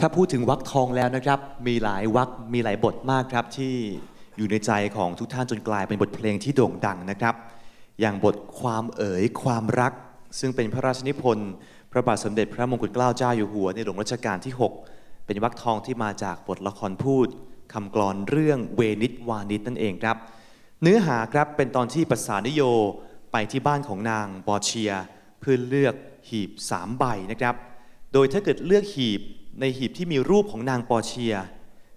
ถ้าพูดถึงวักทองแล้วนะครับ มีหลายวักมีหลายบทมากครับที่อยู่ในใจของทุกท่านจนกลายเป็นบทเพลงที่โด่งดังนะครับ อย่างบทความเอ๋ยความรัก ซึ่งเป็นพระราชนิพนธ์พระบาทสมเด็จพระมงกุฎเกล้าเจ้าอยู่หัวในหลวงรัชกาลที่ 6 เป็นวักทองที่มาจากบทละครพูดคำกลอนเรื่องเวนิตวานิตนั่นเองครับ เนื้อหาครับเป็นตอนที่ปัสสานิโยไปที่บ้านของนางบอเชีย เพื่อเลือกหีบสามใบนะครับ โดยถ้าเกิดเลือกหีบ ในหีบที่มีรูปของนางปอเชีย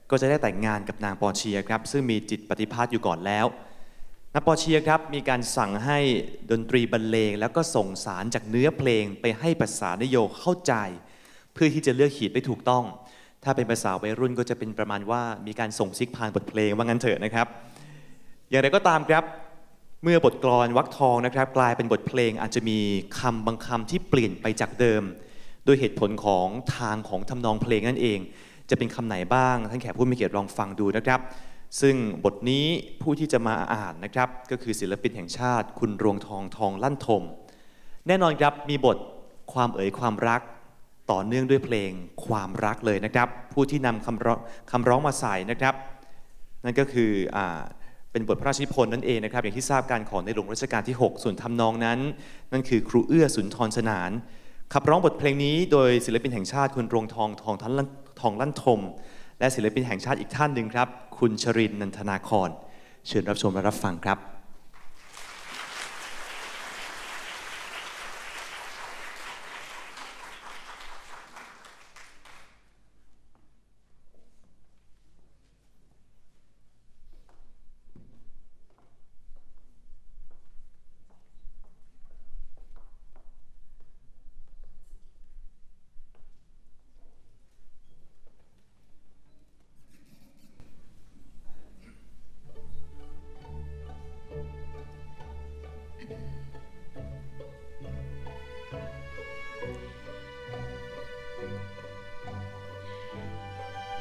ก็จะได้แต่งงานกับนางปอเชียครับซึ่งมีจิตปฏิภาณอยู่ก่อนแล้วนางปอเชียครับมีการสั่งให้ดนตรีบรรเลง แล้วก็ส่งสารจากเนื้อเพลงไปให้ภาษานโยเข้าใจ เพื่อที่จะเลือกหีบได้ถูกต้อง ถ้าเป็นภาษาวัยรุ่นก็จะเป็นประมาณว่ามีการส่งซิกพานบทเพลงว่างั้นเถอะนะครับ อย่างไรก็ตามครับเมื่อบทกลอนวักทองนะครับ กลายเป็นบทเพลงอาจจะมีคำบางคำที่เปลี่ยนไปจากเดิม โดยเหตุผลของทางของทำนองเพลงนั่นเอง จะเป็นคำไหนบ้าง ท่านแขกผู้มีเกียรติลองฟังดูนะครับ ซึ่งบทนี้ผู้ที่จะมาอ่านนะครับ ก็คือศิลปินแห่งชาติ คุณรวงทองทองลั่นทม แน่นอนครับมีบทความเอ๋ยความรักต่อเนื่องด้วยเพลงความรักเลยนะครับ ผู้ที่นำคำร้องคำร้องมาใส่นะครับ นั่นก็คืออเป็นบทพระราชนิพนธ์นั่นเองนะครับ อย่างที่ทราบการของในหลวงรัชกาลที่ 6 ส่วนทำนองนั้น นั่นคือครูเอื้อสุนทรสนาน ขับร้องบทเพลงนี้โดยศิลปินแห่งชาติคุณรวงทองทองทันทองลั่นทม และศิลปินแห่งชาติอีกท่านหนึ่งครับ คุณชรินนันทนาครเชิญรับชมและรับฟังครับ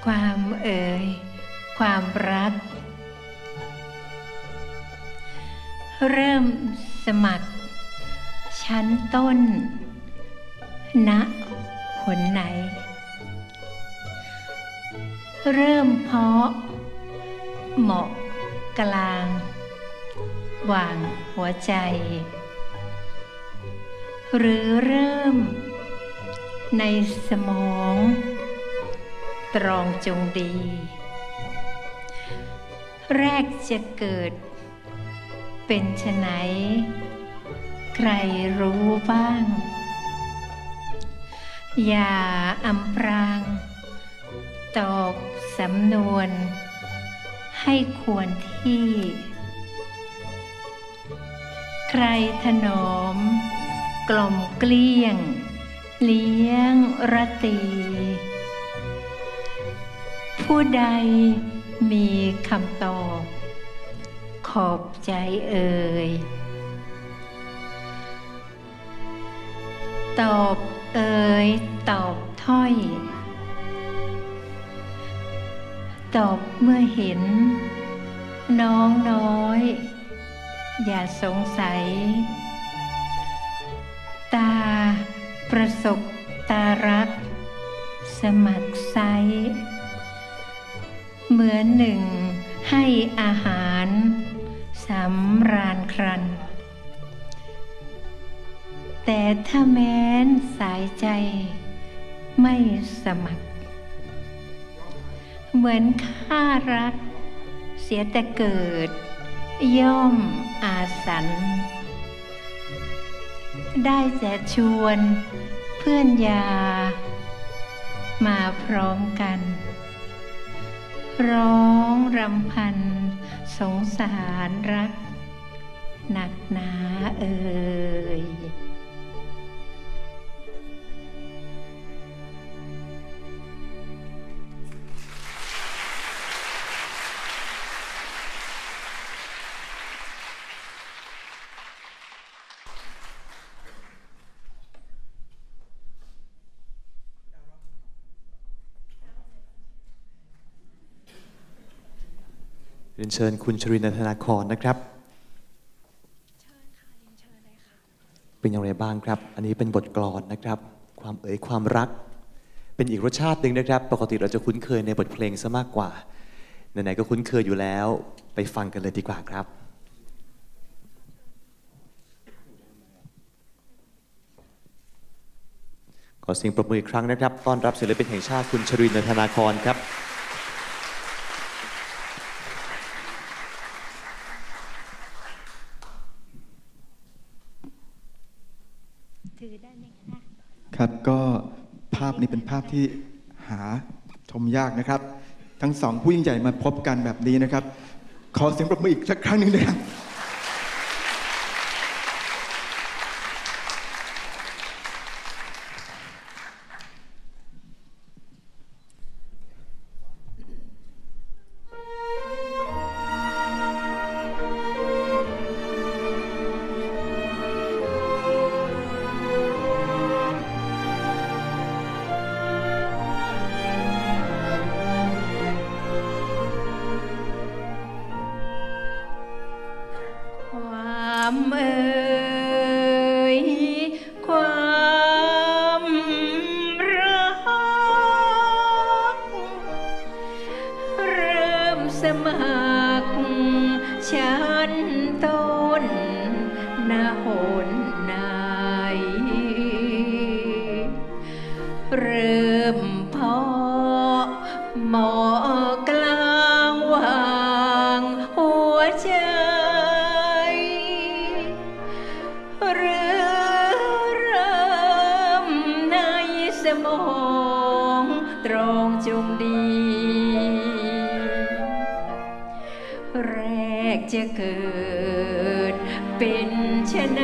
ความเอ่ยความรัก เริ่มสมัคร ชั้นต้น ณผลไหน เริ่มเพาะ เหมาะกลางวางหัวใจ หรือเริ่มในสมอง ตรองจงดี แรกจะเกิด เป็นชไหนใครรู้บ้าง อย่าอำพราง ตอบสำนวน ให้ควรที่ ใครถนอม กล่อมเกลี้ยง เลี้ยงรตี ผู้ใดมีคำตอบ ขอบใจเอ่ย ตอบเอ่ยตอบถ้อย ตอบเมื่อเห็น น้องน้อย อย่าสงสัย ตาประสบตารัก สมัครไซ เหมือนหนึ่งให้อาหารสำราญครัน แต่ถ้าแม้นสายใจไม่สมัคร เหมือนข้ารัก เสียแต่เกิด ย่อมอาสัน ได้แต่ชวนเพื่อนยา มาพร้อมกัน ร้องรำพัน สงสารรัก หนักหนาเอ่ย เรียนเชิญคุณชรินทนาครนะครับเป็นอย่างไรบ้างครับ อันนี้เป็นบทกลอนนะครับ ความเอ๋ยความรัก เป็นอีกรสชาติหนึ่งนะครับ ปกติเราจะคุ้นเคยในบทเพลงซะมากกว่า ไหนๆก็คุ้นเคยอยู่แล้ว ไปฟังกันเลยดีกว่าครับขอเสียงปรบมืออีกครั้งนะครับ ต้อนรับศิลปินแห่งชาติคุณชรินธนาครครับ ถือได้ไหมคะ ครับก็ภาพนี้เป็นภาพที่หาชมยากนะครับ ทั้งสองผู้ยิ่งใหญ่มาพบกันแบบนี้นะครับ ขอเสียงปรบมืออีกสักครั้งหนึ่งนะครับ ค สมองตรงจงดี แรกจะเกิดเป็นชะไหน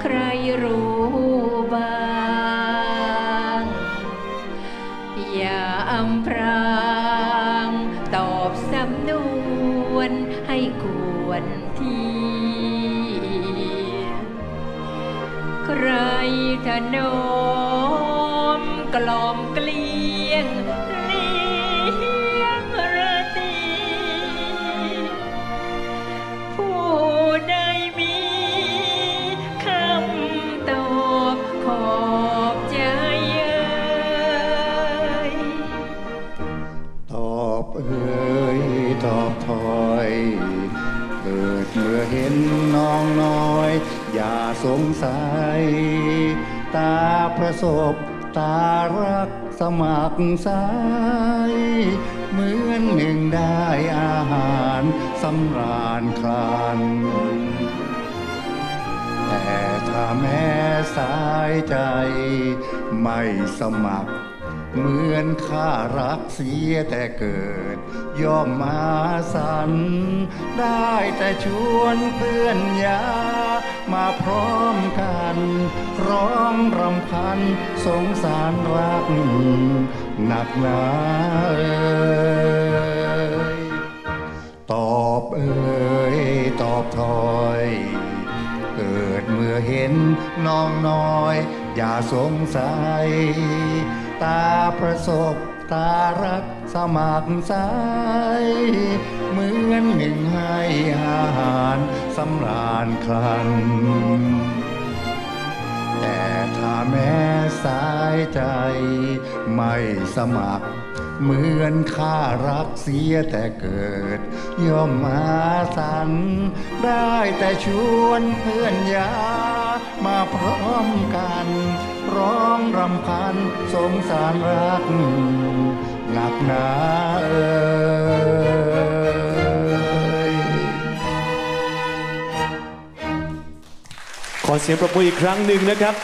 ใครรู้บ้างอย่าอำพรางตอบสำนวนให้กวนทีใครถนอม กล่อมเกลี้ยงเลี้ยงระตีผู้ใดมีคำตอบขอบใจเอ่ยตอบเอ่ยตอบถอยเกิดเมื่อเห็นน้องน้อย อย่าสงสัย ตาประสบ ตารักสมัครสายเหมือนหนึ่งได้อาหารสำราญครันแต่ถ้าแม้สายใจไม่สมัคร เหมือนข้ารักเสียแต่เกิด ย่อมมาสัน ได้แต่ชวนเพื่อนยามาพร้อมกัน ร้องรำพันสงสารรักหนักหนาเอ่ยตอบเอ่ยตอบถอยเกิดเมื่อเห็นน้องน้อย อย่าสงสัย ตาประสบตารักสมัครสายเหมือนหนึ่งให้อาหารสำราญครัน แม้สายใจ ไม่สมัคร เหมือนข้ารักเสียแต่เกิด ย่อมมาสัน ได้แต่ชวนเพื่อนยา มาพร้อมกัน ร้องรำพันสงสารรัก หนักหนาเอ่ยขอเสียงปรบมืออีกครั้งหนึ่งนะครับ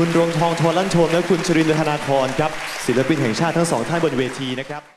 คุณรวงทองทวลั่นโชมและคุณชรินทร์ธนาครครับศิลปินแห่งชาติทั้งสองท่านบนเวทีนะครับ